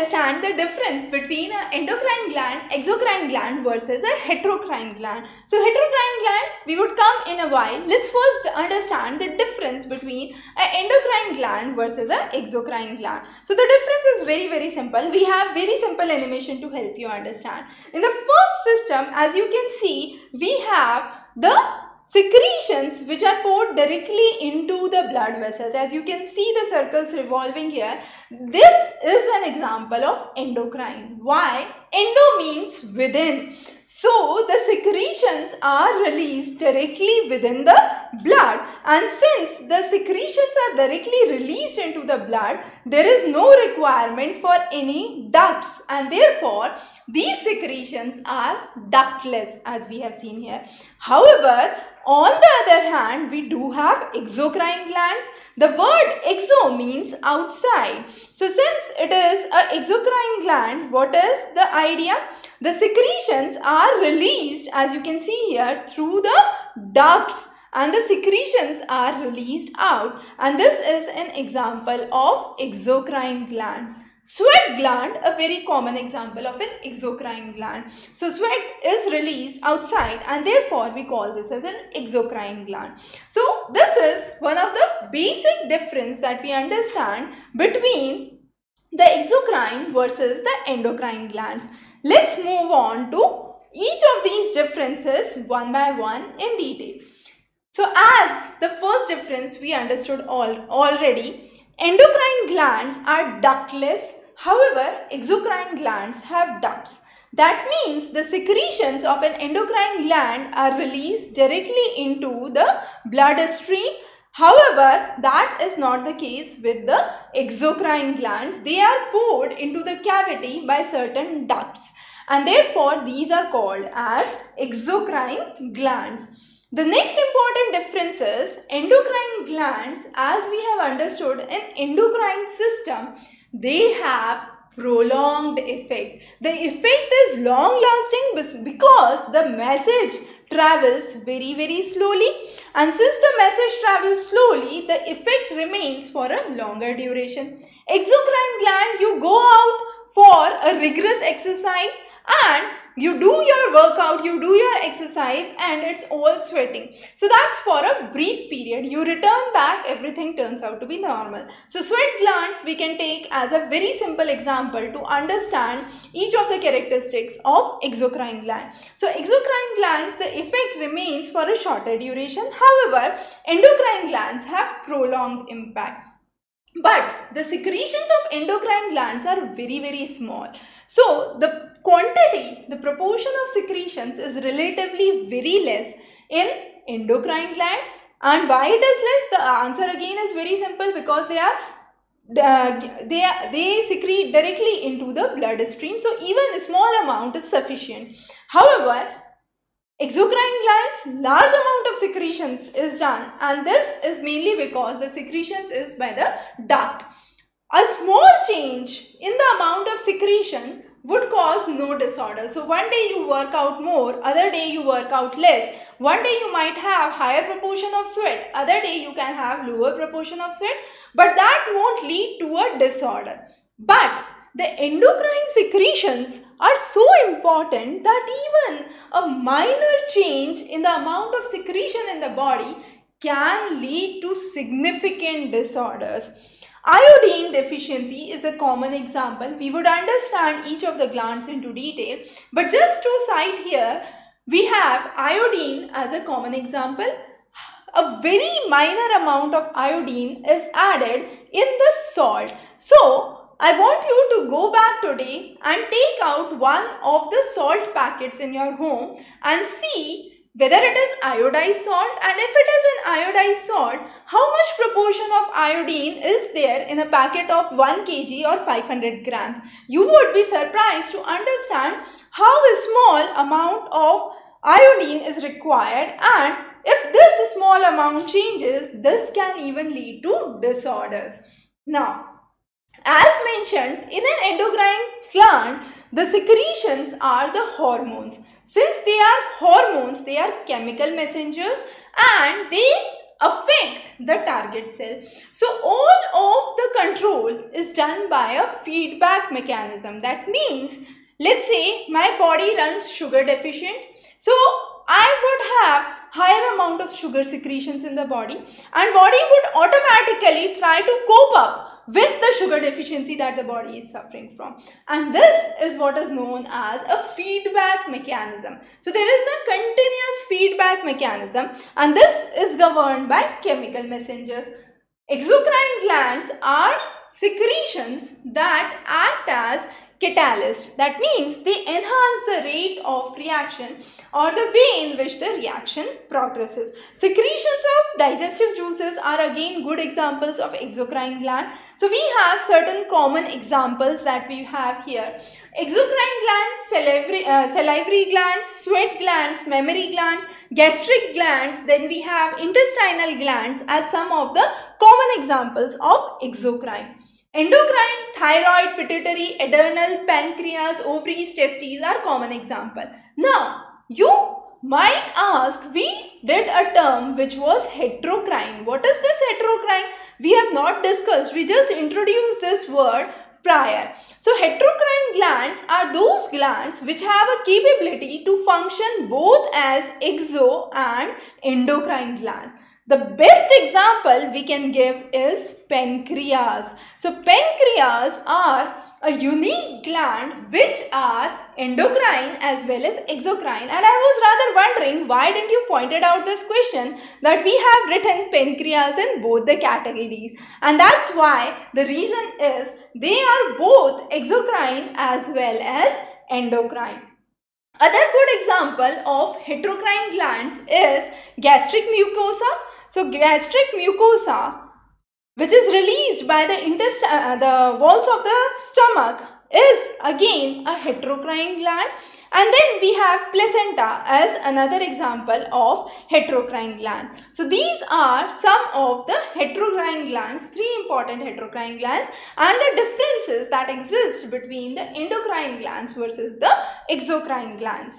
understand the difference between an endocrine gland, exocrine gland versus a heterocrine gland. So heterocrine gland we would come in a while. Let's first understand the difference between an endocrine gland versus an exocrine gland. So the difference is very very simple. We have very simple animation to help you understand. In the first system as you can see we have the secretions which are poured directly into the blood vessels. As you can see the circles revolving here, this is an example of endocrine. Why? Endo means within. So the secretions are released directly within the blood and since the secretions are directly released into the blood, there is no requirement for any ducts and therefore these secretions are ductless as we have seen here. However, on the other hand, we do have exocrine glands. The word exo means outside. So since it is a exocrine gland, what is the idea? The secretions are released as you can see here through the ducts and the secretions are released out and this is an example of exocrine glands. Sweat gland, a very common example of an exocrine gland. So sweat is released outside and therefore we call this as an exocrine gland. So this is one of the basic difference that we understand between the exocrine versus the endocrine glands. Let's move on to each of these differences one by one in detail. So as the first difference we understood all already, endocrine glands are ductless However, exocrine glands have ducts. That means the secretions of an endocrine gland are released directly into the bloodstream. However, that is not the case with the exocrine glands. They are poured into the cavity by certain ducts and therefore these are called as exocrine glands. The next important difference is endocrine glands as we have understood in endocrine system they have prolonged effect. The effect is long lasting because the message travels very very slowly and since the message travels slowly the effect remains for a longer duration. Exocrine gland you go out for a rigorous exercise and you do your workout, you do your exercise and it's all sweating. So that's for a brief period. You return back, everything turns out to be normal. So sweat glands we can take as a very simple example to understand each of the characteristics of exocrine gland. So exocrine glands, the effect remains for a shorter duration. However, endocrine glands have prolonged impact. But the secretions of endocrine glands are very very small. So the quantity, the proportion of secretions is relatively very less in endocrine gland and why it is less? The answer again is very simple because they are they, they secrete directly into the bloodstream. So even a small amount is sufficient. However, exocrine glands large amount of secretions is done and this is mainly because the secretions is by the duct. A small change in the amount of secretion would cause no disorder. So one day you work out more, other day you work out less. One day you might have higher proportion of sweat, other day you can have lower proportion of sweat, but that won't lead to a disorder. But the endocrine secretions are so important that even a minor change in the amount of secretion in the body can lead to significant disorders. Iodine deficiency is a common example. We would understand each of the glands into detail. But just to cite here, we have iodine as a common example. A very minor amount of iodine is added in the salt. So, I want you to go back today and take out one of the salt packets in your home and see whether it is iodized salt and if it is an iodized salt, how much proportion of iodine is there in a packet of 1 kg or 500 grams. You would be surprised to understand how a small amount of iodine is required and if this small amount changes, this can even lead to disorders. Now, as mentioned, in an endocrine gland, the secretions are the hormones. Since they are hormones, they are chemical messengers and they affect the target cell. So all of the control is done by a feedback mechanism. That means, let's say my body runs sugar deficient. So I would have higher amount of sugar secretions in the body and body would automatically try to cope up with the sugar deficiency that the body is suffering from. And this is what is known as a feedback mechanism. So there is a continuous feedback mechanism and this is governed by chemical messengers. Exocrine glands are secretions that act as catalyst. That means they enhance the rate of reaction or the way in which the reaction progresses. Secretions of digestive juices are again good examples of exocrine gland. So we have certain common examples that we have here. Exocrine glands, salivary, uh, salivary glands, sweat glands, mammary glands, gastric glands, then we have intestinal glands as some of the common examples of exocrine. Endocrine, thyroid, pituitary, adrenal, pancreas, ovaries, testes are common example. Now, you might ask, we did a term which was heterocrine. What is this heterocrine? We have not discussed. We just introduced this word prior. So, heterocrine glands are those glands which have a capability to function both as exo and endocrine glands. The best example we can give is pancreas. So pancreas are a unique gland which are endocrine as well as exocrine and I was rather wondering why didn't you pointed out this question that we have written pancreas in both the categories and that's why the reason is they are both exocrine as well as endocrine. Other good example of heterocrine glands is gastric mucosa. So gastric mucosa which is released by the intestine, uh, the walls of the stomach is again a heterocrine gland and then we have placenta as another example of heterocrine gland. So these are some of the heterocrine glands, three important heterocrine glands and the differences that exist between the endocrine glands versus the exocrine glands.